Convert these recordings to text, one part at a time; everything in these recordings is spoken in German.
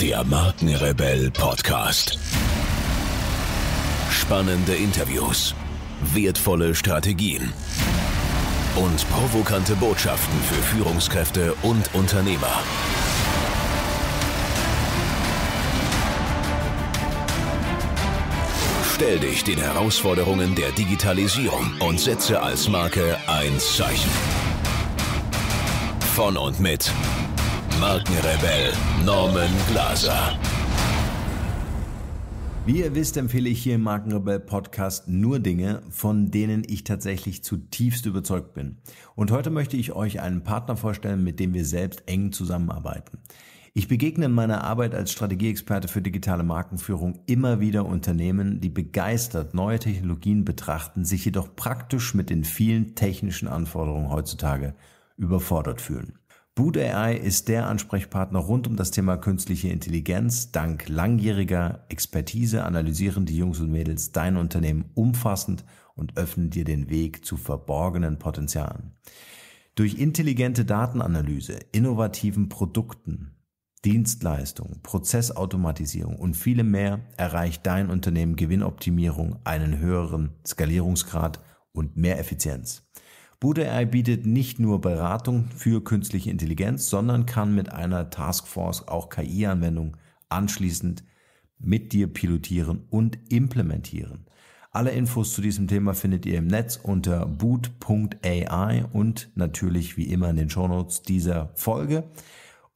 Der Markenrebell Podcast. Spannende Interviews, wertvolle Strategien und provokante Botschaften für Führungskräfte und Unternehmer. Stell dich den Herausforderungen der Digitalisierung und setze als Marke ein Zeichen. Von und mit Markenrebell Norman Glaser. Wie ihr wisst, empfehle ich hier im Markenrebell Podcast nur Dinge, von denen ich tatsächlich zutiefst überzeugt bin. Und heute möchte ich euch einen Partner vorstellen, mit dem wir selbst eng zusammenarbeiten. Ich begegne in meiner Arbeit als Strategieexperte für digitale Markenführung immer wieder Unternehmen, die begeistert neue Technologien betrachten, sich jedoch praktisch mit den vielen technischen Anforderungen heutzutage überfordert fühlen. Boot AI ist der Ansprechpartner rund um das Thema künstliche Intelligenz. Dank langjähriger Expertise analysieren die Jungs und Mädels dein Unternehmen umfassend und öffnen dir den Weg zu verborgenen Potenzialen. Durch intelligente Datenanalyse, innovativen Produkten, Dienstleistungen, Prozessautomatisierung und viele mehr erreicht dein Unternehmen Gewinnoptimierung, einen höheren Skalierungsgrad und mehr Effizienz. Bude AI bietet nicht nur Beratung für künstliche Intelligenz, sondern kann mit einer Taskforce auch KI-Anwendungen anschließend mit dir pilotieren und implementieren. Alle Infos zu diesem Thema findet ihr im Netz unter boot.ai und natürlich wie immer in den Shownotes dieser Folge.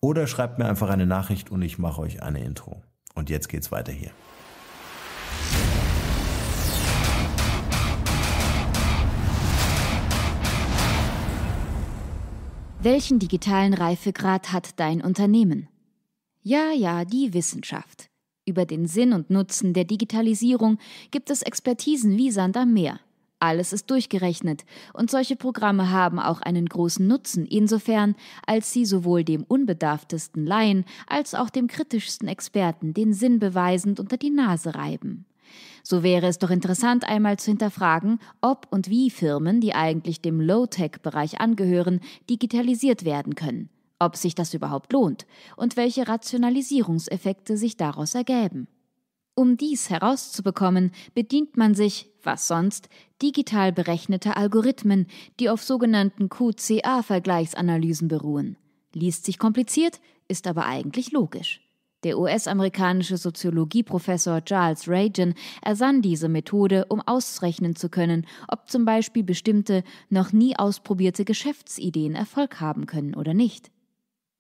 Oder schreibt mir einfach eine Nachricht und ich mache euch eine Intro. Und jetzt geht's weiter hier. Welchen digitalen Reifegrad hat dein Unternehmen? Ja, ja, die Wissenschaft. Über den Sinn und Nutzen der Digitalisierung gibt es Expertisen wie Sand am Meer. Alles ist durchgerechnet und solche Programme haben auch einen großen Nutzen insofern, als sie sowohl dem unbedarftesten Laien als auch dem kritischsten Experten den Sinn beweisend unter die Nase reiben. So wäre es doch interessant, einmal zu hinterfragen, ob und wie Firmen, die eigentlich dem Low-Tech-Bereich angehören, digitalisiert werden können, ob sich das überhaupt lohnt und welche Rationalisierungseffekte sich daraus ergäben. Um dies herauszubekommen, bedient man sich, was sonst, digital berechnete Algorithmen, die auf sogenannten QCA-Vergleichsanalysen beruhen. Liest sich kompliziert, ist aber eigentlich logisch. Der US-amerikanische Soziologieprofessor Charles Reagan ersann diese Methode, um ausrechnen zu können, ob zum Beispiel bestimmte, noch nie ausprobierte Geschäftsideen Erfolg haben können oder nicht.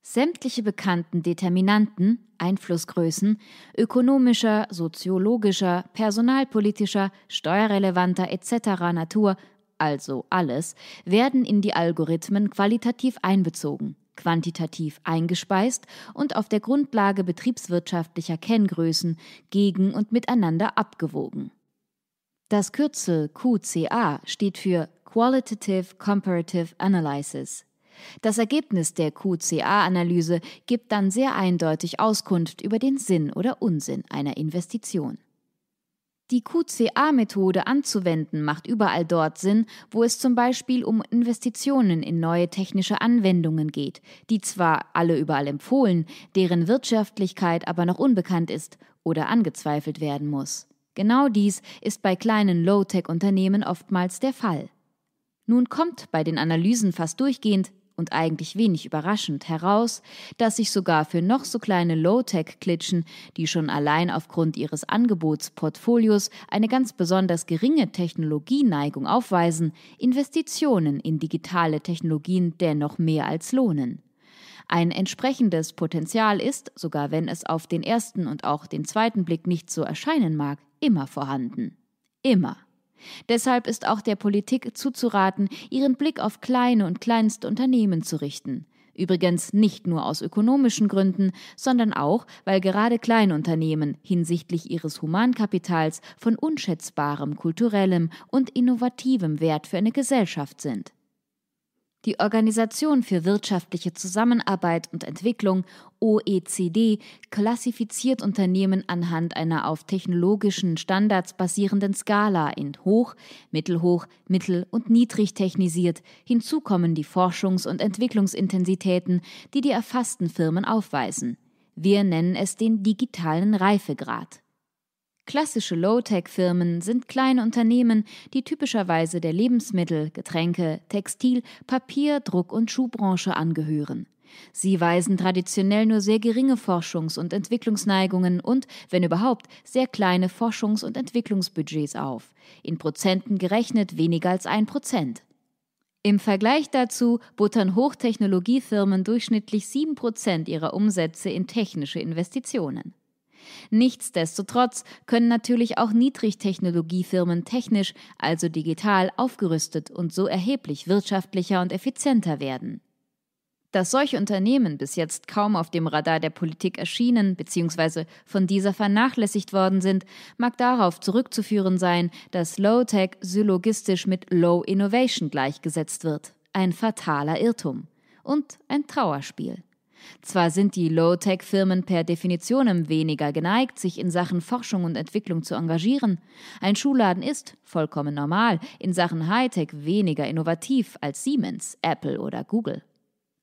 Sämtliche bekannten Determinanten, Einflussgrößen, ökonomischer, soziologischer, personalpolitischer, steuerrelevanter etc. Natur, also alles, werden in die Algorithmen qualitativ einbezogen quantitativ eingespeist und auf der Grundlage betriebswirtschaftlicher Kenngrößen gegen und miteinander abgewogen. Das Kürzel QCA steht für Qualitative Comparative Analysis. Das Ergebnis der QCA-Analyse gibt dann sehr eindeutig Auskunft über den Sinn oder Unsinn einer Investition. Die QCA-Methode anzuwenden macht überall dort Sinn, wo es zum Beispiel um Investitionen in neue technische Anwendungen geht, die zwar alle überall empfohlen, deren Wirtschaftlichkeit aber noch unbekannt ist oder angezweifelt werden muss. Genau dies ist bei kleinen Low-Tech-Unternehmen oftmals der Fall. Nun kommt bei den Analysen fast durchgehend und eigentlich wenig überraschend heraus, dass sich sogar für noch so kleine Low-Tech-Klitschen, die schon allein aufgrund ihres Angebotsportfolios eine ganz besonders geringe Technologieneigung aufweisen, Investitionen in digitale Technologien dennoch mehr als lohnen. Ein entsprechendes Potenzial ist, sogar wenn es auf den ersten und auch den zweiten Blick nicht so erscheinen mag, immer vorhanden. Immer. Deshalb ist auch der Politik zuzuraten, ihren Blick auf kleine und kleinste Unternehmen zu richten. Übrigens nicht nur aus ökonomischen Gründen, sondern auch, weil gerade Kleinunternehmen hinsichtlich ihres Humankapitals von unschätzbarem kulturellem und innovativem Wert für eine Gesellschaft sind. Die Organisation für wirtschaftliche Zusammenarbeit und Entwicklung OECD klassifiziert Unternehmen anhand einer auf technologischen Standards basierenden Skala in hoch, mittelhoch, mittel und niedrig technisiert. Hinzu kommen die Forschungs- und Entwicklungsintensitäten, die die erfassten Firmen aufweisen. Wir nennen es den digitalen Reifegrad. Klassische Low-Tech-Firmen sind kleine Unternehmen, die typischerweise der Lebensmittel-, Getränke-, Textil-, Papier-, Druck- und Schuhbranche angehören. Sie weisen traditionell nur sehr geringe Forschungs- und Entwicklungsneigungen und, wenn überhaupt, sehr kleine Forschungs- und Entwicklungsbudgets auf, in Prozenten gerechnet weniger als ein Prozent. Im Vergleich dazu buttern Hochtechnologiefirmen durchschnittlich sieben Prozent ihrer Umsätze in technische Investitionen. Nichtsdestotrotz können natürlich auch Niedrigtechnologiefirmen technisch, also digital, aufgerüstet und so erheblich wirtschaftlicher und effizienter werden. Dass solche Unternehmen bis jetzt kaum auf dem Radar der Politik erschienen bzw. von dieser vernachlässigt worden sind, mag darauf zurückzuführen sein, dass Low-Tech syllogistisch mit Low Innovation gleichgesetzt wird. Ein fataler Irrtum. Und ein Trauerspiel. Zwar sind die Low-Tech-Firmen per Definition weniger geneigt, sich in Sachen Forschung und Entwicklung zu engagieren. Ein Schuhladen ist, vollkommen normal, in Sachen Hightech weniger innovativ als Siemens, Apple oder Google.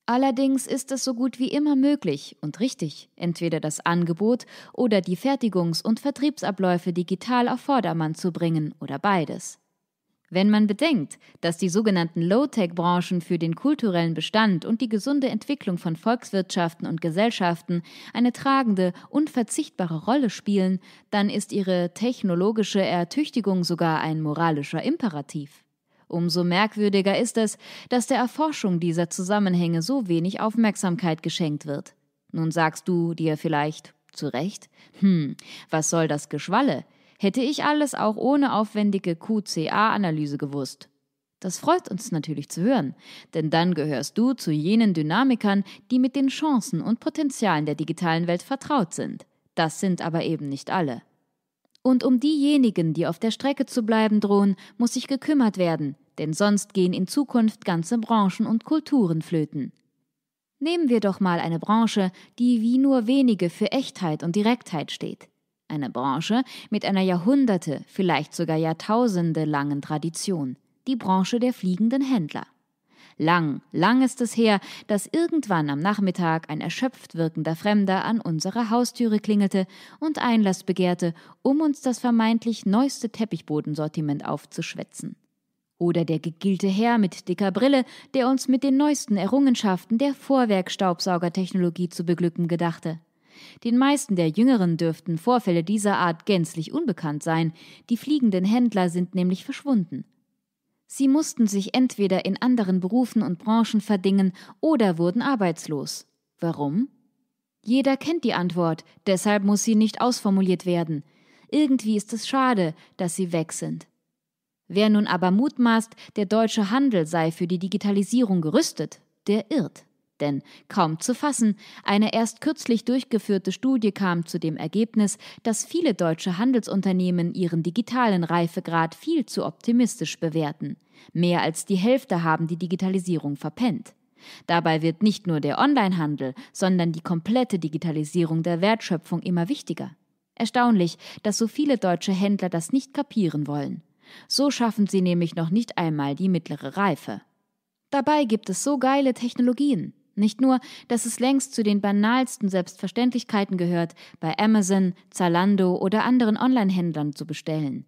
Allerdings ist es so gut wie immer möglich und richtig, entweder das Angebot oder die Fertigungs- und Vertriebsabläufe digital auf Vordermann zu bringen oder beides. Wenn man bedenkt, dass die sogenannten Low-Tech-Branchen für den kulturellen Bestand und die gesunde Entwicklung von Volkswirtschaften und Gesellschaften eine tragende, unverzichtbare Rolle spielen, dann ist ihre technologische Ertüchtigung sogar ein moralischer Imperativ. Umso merkwürdiger ist es, dass der Erforschung dieser Zusammenhänge so wenig Aufmerksamkeit geschenkt wird. Nun sagst du dir vielleicht, zu Recht, hm, was soll das Geschwalle? Hätte ich alles auch ohne aufwendige QCA-Analyse gewusst. Das freut uns natürlich zu hören, denn dann gehörst du zu jenen Dynamikern, die mit den Chancen und Potenzialen der digitalen Welt vertraut sind. Das sind aber eben nicht alle. Und um diejenigen, die auf der Strecke zu bleiben drohen, muss sich gekümmert werden, denn sonst gehen in Zukunft ganze Branchen und Kulturen flöten. Nehmen wir doch mal eine Branche, die wie nur wenige für Echtheit und Direktheit steht. Eine Branche mit einer Jahrhunderte, vielleicht sogar Jahrtausende langen Tradition. Die Branche der fliegenden Händler. Lang, lang ist es her, dass irgendwann am Nachmittag ein erschöpft wirkender Fremder an unserer Haustüre klingelte und Einlass begehrte, um uns das vermeintlich neueste Teppichbodensortiment aufzuschwätzen. Oder der gegilte Herr mit dicker Brille, der uns mit den neuesten Errungenschaften der Vorwerkstaubsaugertechnologie zu beglücken gedachte. Den meisten der Jüngeren dürften Vorfälle dieser Art gänzlich unbekannt sein, die fliegenden Händler sind nämlich verschwunden. Sie mussten sich entweder in anderen Berufen und Branchen verdingen oder wurden arbeitslos. Warum? Jeder kennt die Antwort, deshalb muss sie nicht ausformuliert werden. Irgendwie ist es schade, dass sie weg sind. Wer nun aber mutmaßt, der deutsche Handel sei für die Digitalisierung gerüstet, der irrt. Denn kaum zu fassen, eine erst kürzlich durchgeführte Studie kam zu dem Ergebnis, dass viele deutsche Handelsunternehmen ihren digitalen Reifegrad viel zu optimistisch bewerten. Mehr als die Hälfte haben die Digitalisierung verpennt. Dabei wird nicht nur der Onlinehandel, sondern die komplette Digitalisierung der Wertschöpfung immer wichtiger. Erstaunlich, dass so viele deutsche Händler das nicht kapieren wollen. So schaffen sie nämlich noch nicht einmal die mittlere Reife. Dabei gibt es so geile Technologien. Nicht nur, dass es längst zu den banalsten Selbstverständlichkeiten gehört, bei Amazon, Zalando oder anderen Online-Händlern zu bestellen.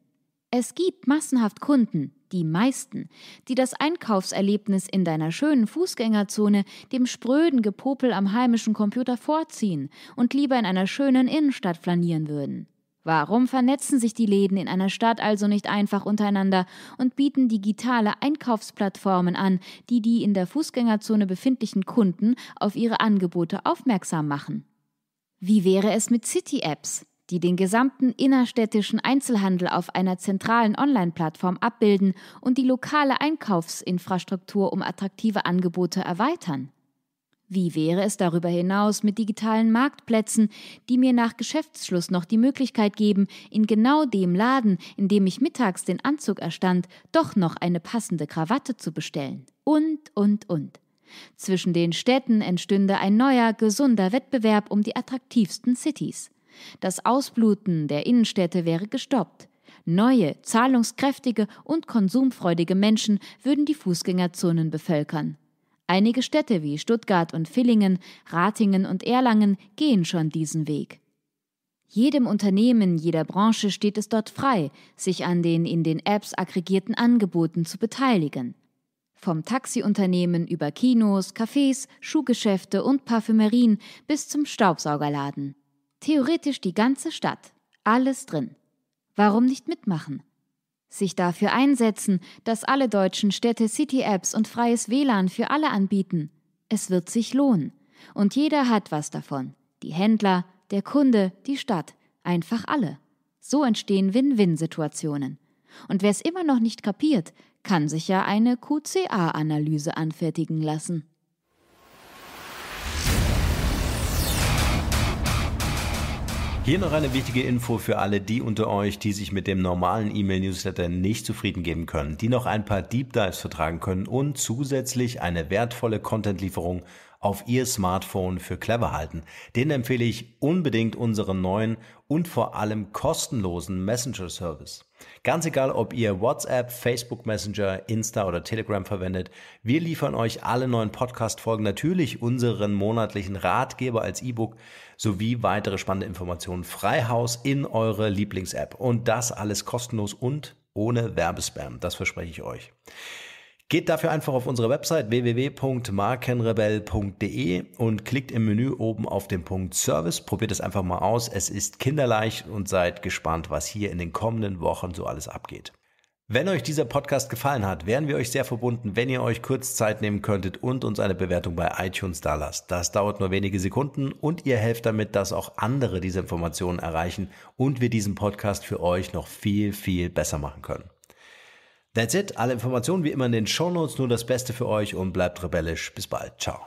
Es gibt massenhaft Kunden, die meisten, die das Einkaufserlebnis in deiner schönen Fußgängerzone dem spröden Gepopel am heimischen Computer vorziehen und lieber in einer schönen Innenstadt flanieren würden. Warum vernetzen sich die Läden in einer Stadt also nicht einfach untereinander und bieten digitale Einkaufsplattformen an, die die in der Fußgängerzone befindlichen Kunden auf ihre Angebote aufmerksam machen? Wie wäre es mit City-Apps, die den gesamten innerstädtischen Einzelhandel auf einer zentralen Online-Plattform abbilden und die lokale Einkaufsinfrastruktur um attraktive Angebote erweitern? Wie wäre es darüber hinaus mit digitalen Marktplätzen, die mir nach Geschäftsschluss noch die Möglichkeit geben, in genau dem Laden, in dem ich mittags den Anzug erstand, doch noch eine passende Krawatte zu bestellen? Und, und, und. Zwischen den Städten entstünde ein neuer, gesunder Wettbewerb um die attraktivsten Cities. Das Ausbluten der Innenstädte wäre gestoppt. Neue, zahlungskräftige und konsumfreudige Menschen würden die Fußgängerzonen bevölkern. Einige Städte wie Stuttgart und Villingen, Ratingen und Erlangen gehen schon diesen Weg. Jedem Unternehmen, jeder Branche steht es dort frei, sich an den in den Apps aggregierten Angeboten zu beteiligen. Vom Taxiunternehmen über Kinos, Cafés, Schuhgeschäfte und Parfümerien bis zum Staubsaugerladen. Theoretisch die ganze Stadt. Alles drin. Warum nicht mitmachen? Sich dafür einsetzen, dass alle deutschen Städte City-Apps und freies WLAN für alle anbieten. Es wird sich lohnen. Und jeder hat was davon. Die Händler, der Kunde, die Stadt, einfach alle. So entstehen Win-Win-Situationen. Und wer es immer noch nicht kapiert, kann sich ja eine QCA-Analyse anfertigen lassen. Hier noch eine wichtige Info für alle die unter euch, die sich mit dem normalen E-Mail-Newsletter nicht zufrieden geben können, die noch ein paar Deep Dives vertragen können und zusätzlich eine wertvolle Content-Lieferung auf Ihr Smartphone für clever halten. Den empfehle ich unbedingt unseren neuen und vor allem kostenlosen Messenger-Service. Ganz egal, ob ihr WhatsApp, Facebook Messenger, Insta oder Telegram verwendet, wir liefern euch alle neuen Podcast-Folgen, natürlich unseren monatlichen Ratgeber als E-Book sowie weitere spannende Informationen frei Haus in eure Lieblings-App. Und das alles kostenlos und ohne Werbespam. Das verspreche ich euch. Geht dafür einfach auf unsere Website www.markenrebell.de und klickt im Menü oben auf den Punkt Service. Probiert es einfach mal aus. Es ist kinderleicht und seid gespannt, was hier in den kommenden Wochen so alles abgeht. Wenn euch dieser Podcast gefallen hat, wären wir euch sehr verbunden, wenn ihr euch kurz Zeit nehmen könntet und uns eine Bewertung bei iTunes da lasst. Das dauert nur wenige Sekunden und ihr helft damit, dass auch andere diese Informationen erreichen und wir diesen Podcast für euch noch viel, viel besser machen können. That's it. Alle Informationen wie immer in den Shownotes. Nur das Beste für euch und bleibt rebellisch. Bis bald. Ciao.